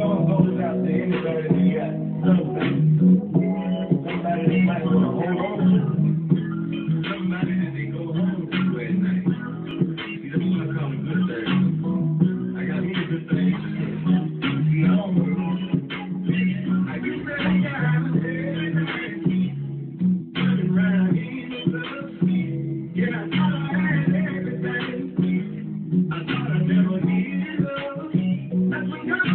song goes out to anybody that got something.